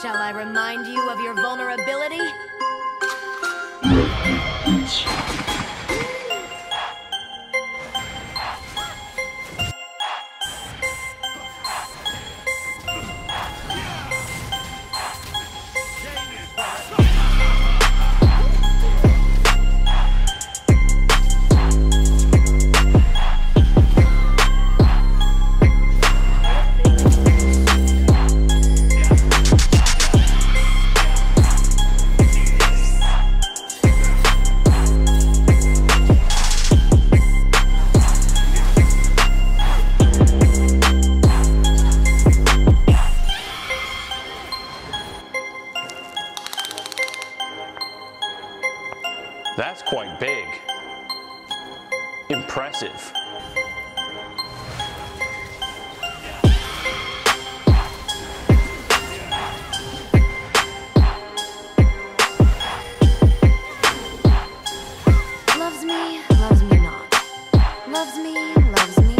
Shall I remind you of your vulnerability? That's quite big. Impressive. Loves me, loves me not. Loves me, loves me.